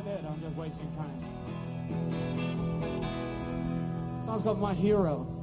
isn't it? I'm just wasting time. Sounds song's called My Hero.